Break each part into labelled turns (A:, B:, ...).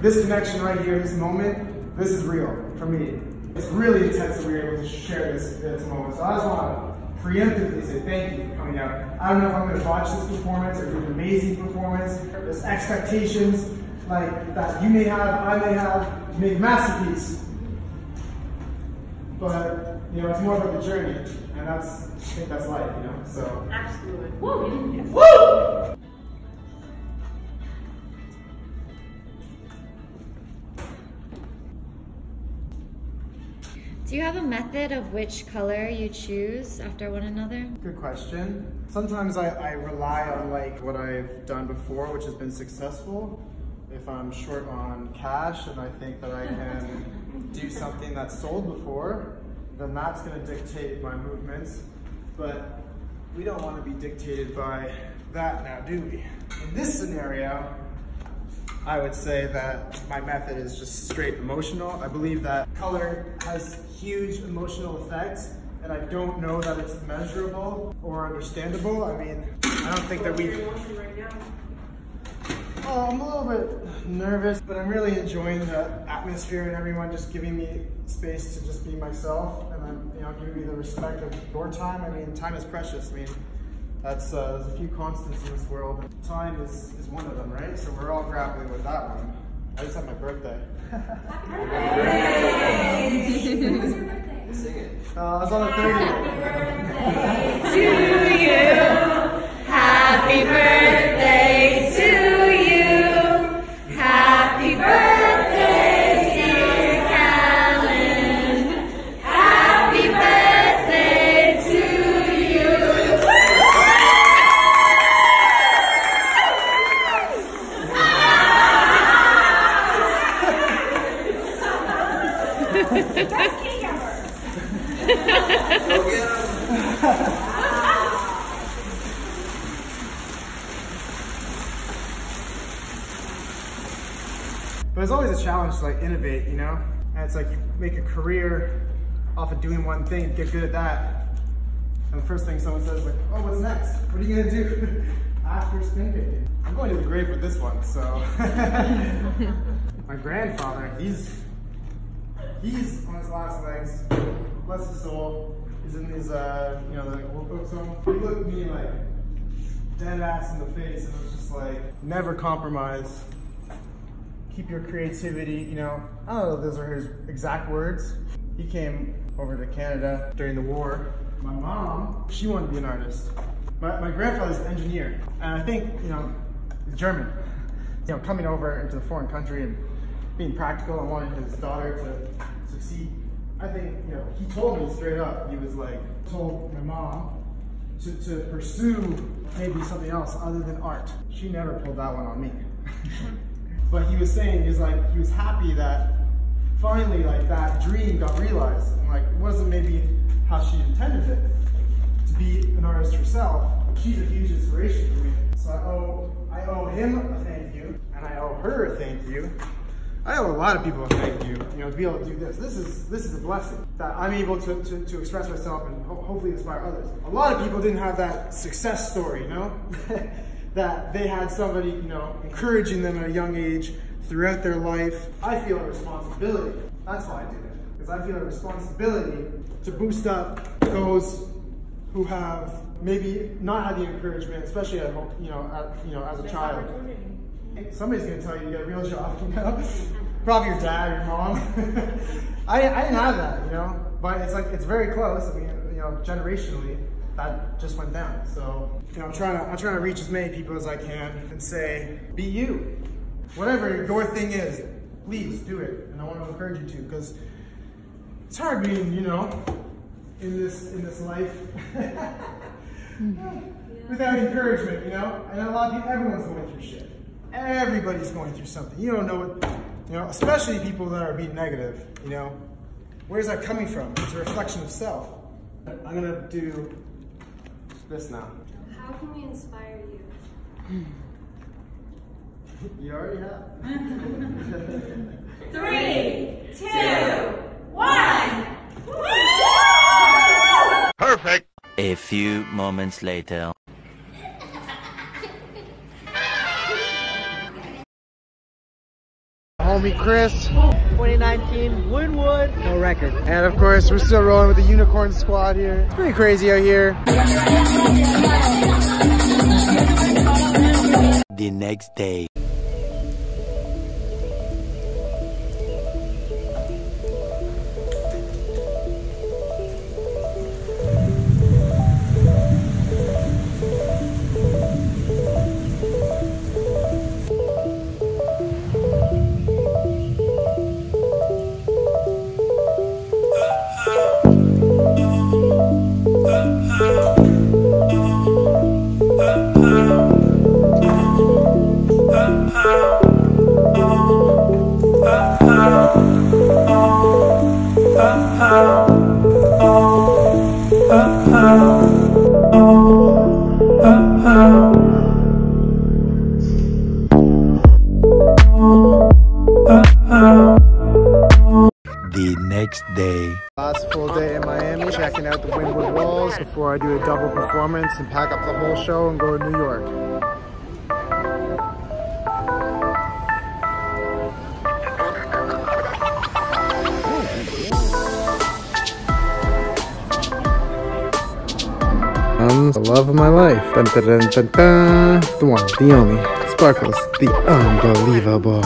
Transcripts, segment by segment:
A: this connection right here, this moment, this is real for me. It's really intense that we were able to share this, this moment. So I just want to preemptively say thank you for coming out. I don't know if I'm going to watch this performance or do an amazing performance. There's expectations like that you may have, I may have, to make a masterpiece. But you know, it's more about the journey, and that's I think that's life, you know. So
B: Absolutely. Woo! Yes.
A: woo!
C: Do you have a method of which color you choose after one another?
A: Good question. Sometimes I, I rely on like what I've done before, which has been successful. If I'm short on cash and I think that I can do something that's sold before, then that's going to dictate my movements. But we don't want to be dictated by that now, do we? In this scenario, I would say that my method is just straight emotional. I believe that color has huge emotional effects and I don't know that it's measurable or understandable. I mean, I don't think that we...
B: Your emotion right now.
A: Oh, I'm a little bit nervous, but I'm really enjoying the atmosphere and everyone just giving me space to just be myself and then, you know, giving me the respect of your time. I mean, time is precious. I mean, that's, uh, there's a few constants in this world. Time is, is one of them, right? So we're all grappling with that one. I just had my birthday.
D: Sing it.
A: Uh, I was on the 30th.
C: To you, happy birthday
A: But it's always a challenge to like innovate, you know? And it's like you make a career off of doing one thing, get good at that. And the first thing someone says is like, oh, what's next? What are you gonna do after spin kicking? I'm going to the grave with this one, so. My grandfather, he's, he's on his last legs, bless his soul. He's in these, uh, you know, the old folks home. He looked me like dead ass in the face and was just like, never compromise keep your creativity, you know. I don't know those are his exact words. He came over to Canada during the war. My mom, she wanted to be an artist. My, my grandfather's an engineer, and I think, you know, he's German. You know, coming over into a foreign country and being practical and wanting his daughter to succeed. I think, you know, he told me straight up, he was like, told my mom to, to pursue maybe something else other than art. She never pulled that one on me. but he was saying, he was like, he was happy that finally like that dream got realized. And like, it wasn't maybe how she intended it to be an artist herself. She's a huge inspiration for me. So I owe, I owe him a thank you, and I owe her a thank you. I owe a lot of people a thank you, you know, to be able to do this. This is this is a blessing that I'm able to, to, to express myself and ho hopefully inspire others. A lot of people didn't have that success story, you know, that they had somebody, you know, encouraging them at a young age throughout their life. I feel a responsibility. That's why I did it, because I feel a responsibility to boost up those who have maybe not had the encouragement, especially at home, you know, at, you know, as a child. Somebody's gonna tell you you get a real job, you know? Probably your dad, your mom. I, I didn't have that, you know? But it's like, it's very close. I mean, you know, generationally, that just went down. So, you know, I'm trying to, I'm trying to reach as many people as I can and say, be you. Whatever your thing is, please do it. And I want to encourage you to, because it's hard being, you know, in this, in this life. Mm-hmm. Without encouragement, you know? And a lot of people, everyone's going through shit. Everybody's going through something. You don't know what, you know, especially people that are being negative, you know? Where's that coming from? It's a reflection of self. I'm gonna do this now.
E: How can we inspire you?
A: You already have.
B: Three, two, one.
F: Perfect.
G: A few moments later.
A: Homie Chris.
F: 2019 Wynwood, no record.
A: And of course, we're still rolling with the Unicorn Squad here. It's pretty crazy out here.
G: The next day. Next day.
A: Last full day in Miami, checking out the Wynwood Walls before I do a double performance and pack up the whole show and go to New York. Um, the love of my life. Dun, dun, dun, dun, dun. The one, the only. Sparkles, the unbelievable.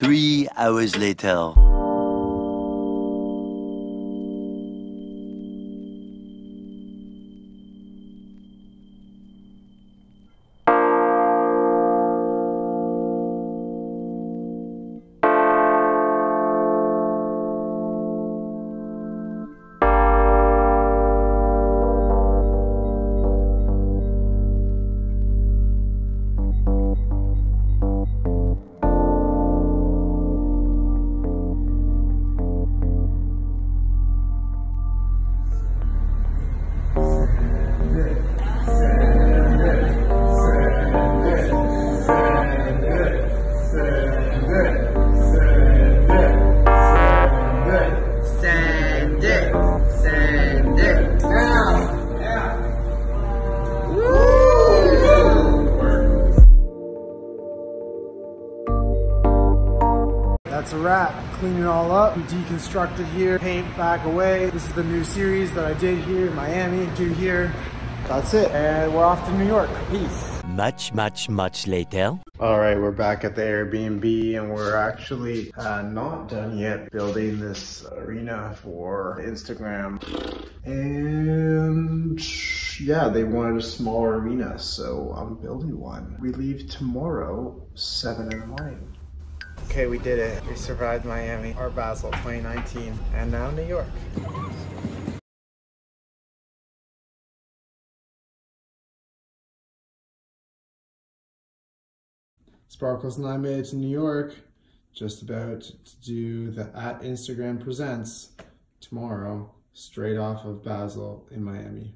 G: Three hours later.
A: Wrap. Clean it all up, deconstruct it here, paint back away. This is the new series that I did here in Miami, do here. That's it. And we're off to New York. Peace.
G: Much, much, much later.
A: All right, we're back at the Airbnb and we're actually uh, not done yet building this arena for Instagram. And yeah, they wanted a smaller arena, so I'm building one. We leave tomorrow, 7 in the morning. Okay, we did it. We survived Miami, or Basel 2019, and now New York. Sparkles and I made it to New York. Just about to do the at Instagram Presents tomorrow, straight off of Basel in Miami.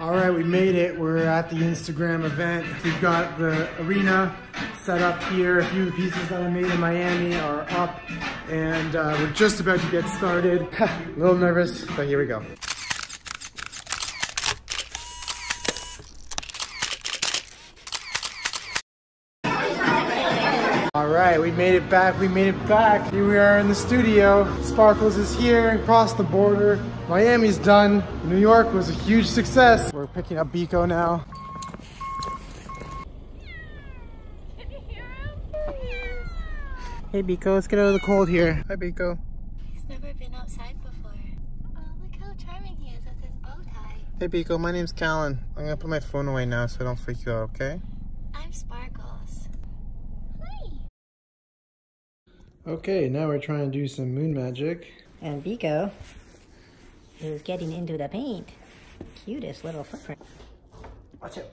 A: All right, we made it. We're at the Instagram event. We've got the arena set up here. A few pieces that I made in Miami are up, and uh, we're just about to get started. A little nervous, but here we go. All right, we made it back. We made it back. Here we are in the studio. Sparkles is here, across the border. Miami's done. New York was a huge success. We're picking up Biko now. Hey Biko, let's get out of the cold here. Hi Biko.
H: He's never been outside before. Oh, look how charming he is with his bow tie.
A: Hey Biko, my name's Callen. I'm gonna put my phone away now so I don't freak you out, okay?
H: I'm Sparkles. Hi.
A: Okay, now we're trying to do some moon magic.
F: And Vico
I: is getting into the paint. Cutest little footprint.
A: Watch it.